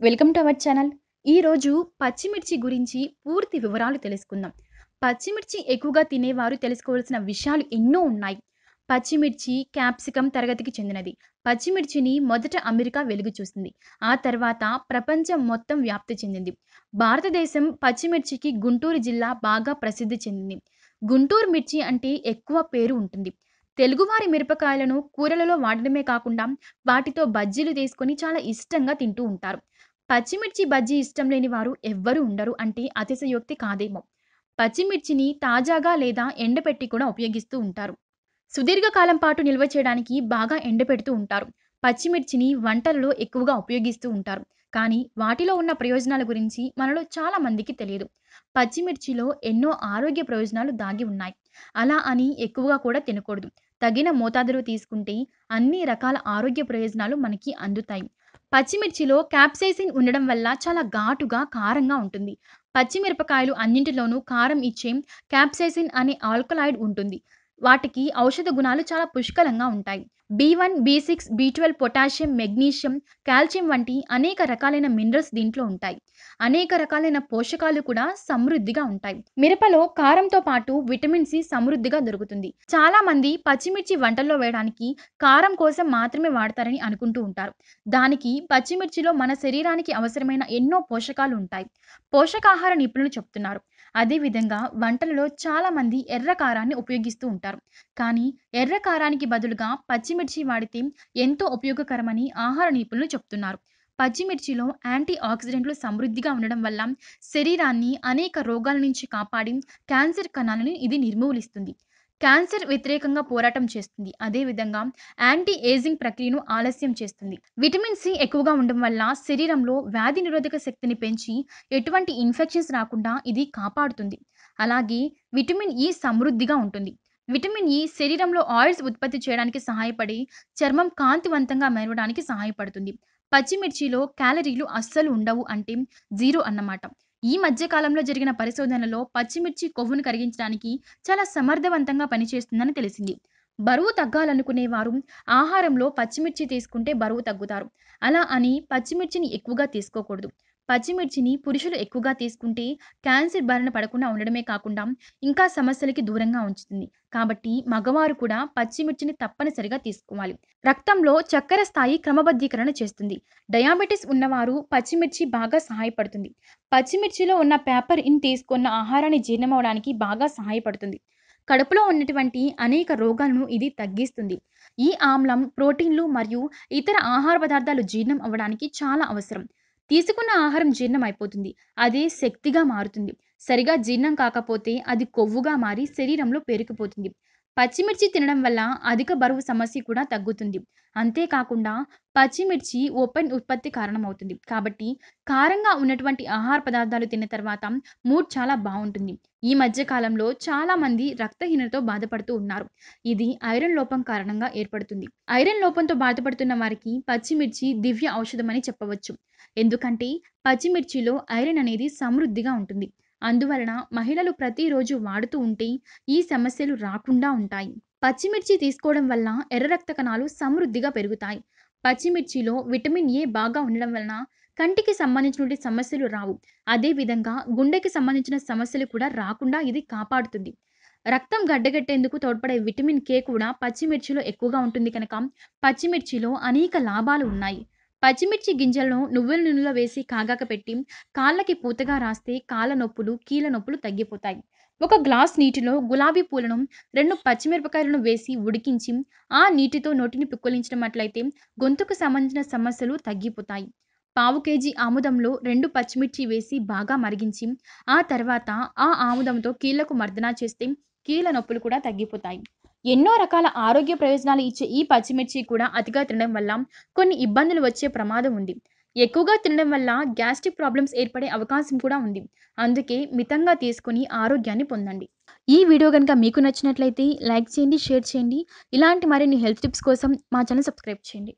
Welcome to our channel. ఈరోజు పచ్చిమిర్చి గురించి పూర్తి వివరాలు తెలుసుకుందాం. పచ్చిమిర్చి ఎక్కువగా తినేవారు తెలుసుకోవాల్సిన విషయాలు ఎన్నో ఉన్నాయి. పచ్చిమిర్చి క్యాప్సికం తరగతికి చెందినది. పచ్చిమిర్చిని మొదట అమెరికా వెలుగు చూసింది. ఆ తర్వాత ప్రపంచం మొత్తం వ్యాప్తి చెందింది. భారతదేశం పచ్చిమిర్చికి గుంటూరు జిల్లా బాగా ప్రసిద్ధి చెందింది. గుంటూరు మిర్చి అంటే ఎక్కువ పేరు ఉంటుంది. తెలుగువారి మిరపకాయలను కూరలలో వాడడమే కాకుండా వాటితో బజ్జీలు తీసుకొని చాలా ఇష్టంగా తింటూ ఉంటారు. పచ్చిమిర్చి బజ్జీ ఇష్టం లేని వారు ఎవ్వరూ ఉండరు అంటే అతిశయోక్తి కాదేమో. పచ్చిమిర్చిని తాజాగా లేదా ఎండపెట్టి కూడా ఉపయోగిస్తూ ఉంటారు. సుదీర్ఘకాలం పాటు నిల్వ చేయడానికి బాగా ఎండపెడుతూ ఉంటారు. పచ్చిమిర్చిని వంటలలో ఎక్కువగా ఉపయోగిస్తూ ఉంటారు. కానీ వాటిలో ఉన్న ప్రయోజనాల గురించి మనలో చాలా మందికి తెలియదు. పచ్చిమిర్చిలో ఎన్నో ఆరోగ్య ప్రయోజనాలు దాగి ఉన్నాయి. అలా అని ఎక్కువగా కూడా తినకూడదు. తగిన మోతాదులో తీసుకుంటే అన్ని రకాల ఆరోగ్య ప్రయోజనాలు మనకి అందుతాయి. పచ్చిమిర్చిలో క్యాప్సైసిన్ ఉండడం వల్ల చాలా ఘాటుగా కారంగా ఉంటుంది. పచ్చిమిరపకాయలు అన్నింటిలోనూ కారం ఇచ్చే క్యాప్సైసిన్ అనే ఆల్కలాయిడ్ ఉంటుంది. వాటికి ఔషధ గుణాలు చాలా పుష్కలంగా ఉంటాయి. B one B six B twelve potassium magnesium calcium వంటి అనేక రకాలైన మినరల్స్ దీంట్లో ఉంటాయి. అనేక రకాలైన పోషకాలు కూడా సమృద్ధిగా ఉంటాయి. మిరపలో కారంతో పాటు విటమిన్ సి సమృద్ధిగా దొరుకుతుంది. చాలా మంది పచ్చిమిర్చి వంటల్లో వేయడానికి కారం కోసం మాత్రమే వాడతారని అనుకుంటూ ఉంటారు. దానికి పచ్చిమిర్చిలో మన శరీరానికి అవసరమైన ఎన్నో పోషకాలు ఉంటాయి. పోషకాహార నిపుణులు చెప్తున్నారు. అదేవిధంగా వంటలలో చాలామంది ఎర్ర కారాన్ని ఉపయోగిస్తూ ఉంటారు. కానీ ఎర్ర కారానికి బదులుగా పచ్చిమిర్చి వాడితే ఎంతో ఉపయోగకరమని ఆహార నిపుణులు చెప్తున్నారు. పచ్చిమిర్చిలో యాంటీ ఆక్సిడెంట్లు సమృద్ధిగా ఉండడం వల్ల శరీరాన్ని అనేక రోగాల నుంచి కాపాడి క్యాన్సర్ కణాలను ఇది నిర్మూలిస్తుంది. క్యాన్సర్ వ్యతిరేకంగా పోరాటం చేస్తుంది. అదేవిధంగా యాంటీ ఏజింగ్ ప్రక్రియను ఆలస్యం చేస్తుంది. విటమిన్ సి ఎక్కువగా ఉండడం వల్ల శరీరంలో వ్యాధి నిరోధక శక్తిని పెంచి ఎటువంటి ఇన్ఫెక్షన్స్ రాకుండా ఇది కాపాడుతుంది. అలాగే విటమిన్ ఈ సమృద్ధిగా ఉంటుంది. విటమిన్ ఈ శరీరంలో ఆయిల్స్ ఉత్పత్తి చేయడానికి సహాయపడి చర్మం కాంతివంతంగా మెరవడానికి సహాయపడుతుంది. పచ్చిమిర్చిలో క్యాలరీలు అస్సలు ఉండవు అంటే జీరో అన్నమాట. ఈ మధ్య కాలంలో జరిగిన పరిశోధనలో పచ్చిమిర్చి కొవ్వును కరిగించడానికి చాలా సమర్థవంతంగా పనిచేస్తుందని తెలిసింది. బరువు తగ్గాలనుకునే వారు ఆహారంలో పచ్చిమిర్చి తీసుకుంటే బరువు తగ్గుతారు. అలా అని పచ్చిమిర్చిని ఎక్కువగా తీసుకోకూడదు. పచ్చిమిర్చిని పురుషులు ఎక్కువగా తీసుకుంటే క్యాన్సర్ బారిన పడకుండా ఉండడమే కాకుండా ఇంకా సమస్యలకి దూరంగా ఉంచుతుంది. కాబట్టి మగవారు కూడా పచ్చిమిర్చిని తప్పనిసరిగా తీసుకోవాలి. రక్తంలో చక్కెర స్థాయి క్రమబద్ధీకరణ చేస్తుంది. డయాబెటీస్ ఉన్నవారు పచ్చిమిర్చి బాగా సహాయపడుతుంది. పచ్చిమిర్చిలో ఉన్న పేపర్ ఇన్ తీసుకున్న ఆహారాన్ని జీర్ణమవడానికి బాగా సహాయపడుతుంది. కడుపులో ఉన్నటువంటి అనేక రోగాలను ఇది తగ్గిస్తుంది. ఈ ఆమ్లం ప్రోటీన్లు మరియు ఇతర ఆహార పదార్థాలు జీర్ణం అవ్వడానికి చాలా అవసరం. తీసుకున్న ఆహారం జీర్ణం అయిపోతుంది అదే శక్తిగా మారుతుంది. సరిగా జీర్ణం కాకపోతే అది కొవ్వుగా మారి శరీరంలో పేరుకుపోతుంది. పచ్చిమిర్చి తినడం వల్ల అధిక బరువు సమస్య కూడా తగ్గుతుంది. అంతేకాకుండా పచ్చిమిర్చి ఓపెన్ ఉత్పత్తి కారణమవుతుంది. కాబట్టి కారంగా ఉన్నటువంటి ఆహార పదార్థాలు తిన్న తర్వాత మూడ్ చాలా బాగుంటుంది. ఈ మధ్య కాలంలో చాలా మంది రక్తహీనతతో బాధపడుతూ ఉన్నారు. ఇది ఐరన్ లోపం కారణంగా ఏర్పడుతుంది. ఐరన్ లోపంతో బాధపడుతున్న వారికి పచ్చిమిర్చి దివ్య ఔషధం అని చెప్పవచ్చు. ఎందుకంటే పచ్చిమిర్చిలో ఐరన్ అనేది సమృద్ధిగా ఉంటుంది. అందువలన మహిళలు ప్రతిరోజు వాడుతూ ఉంటే ఈ సమస్యలు రాకుండా ఉంటాయి. పచ్చిమిర్చి తీసుకోవడం వల్ల ఎర్ర రక్త కణాలు సమృద్ధిగా పెరుగుతాయి. పచ్చిమిర్చిలో విటమిన్ ఏ బాగా ఉండడం వలన కంటికి సంబంధించినటువంటి సమస్యలు రావు. అదేవిధంగా గుండెకి సంబంధించిన సమస్యలు కూడా రాకుండా ఇది కాపాడుతుంది. రక్తం గడ్డగట్టేందుకు తోడ్పడే విటమిన్ కే కూడా పచ్చిమిర్చిలో ఎక్కువగా ఉంటుంది కనుక పచ్చిమిర్చిలో అనేక లాభాలు ఉన్నాయి. పచ్చిమిర్చి గింజలను నువ్వుల నూనెలో వేసి కాగాక పెట్టి కాళ్ళకి పూతగా రాస్తే కాళ్ళ నొప్పులు కీళ్ళ నొప్పులు తగ్గిపోతాయి. ఒక గ్లాస్ నీటిలో గులాబీ పూలను రెండు పచ్చిమిరపకాయలను వేసి ఉడికించి ఆ నీటితో నోటిని పిక్కులించడం అట్లయితే గొంతుకు సంబంధించిన సమస్యలు తగ్గిపోతాయి. పావు కేజీ ఆముదంలో రెండు పచ్చిమిర్చి వేసి బాగా మరిగించి ఆ తర్వాత ఆ ఆముదంతో కీళ్ళకు మర్దనా చేస్తే కీళ్ళ నొప్పులు కూడా తగ్గిపోతాయి. ఎన్నో రకాల ఆరోగ్య ప్రయోజనాలు ఇచ్చే ఈ పచ్చిమిర్చి కూడా అతిగా తినడం వల్ల కొన్ని ఇబ్బందులు వచ్చే ప్రమాదం ఉంది. ఎక్కువగా తినడం వల్ల గ్యాస్ట్రిక్ ప్రాబ్లమ్స్ ఏర్పడే అవకాశం కూడా ఉంది. అందుకే మితంగా తీసుకుని ఆరోగ్యాన్ని పొందండి. ఈ వీడియో కనుక మీకు నచ్చినట్లయితే లైక్ చేయండి షేర్ చేయండి. ఇలాంటి మరిన్ని హెల్త్ టిప్స్ కోసం మా ఛానల్ సబ్స్క్రైబ్ చేయండి.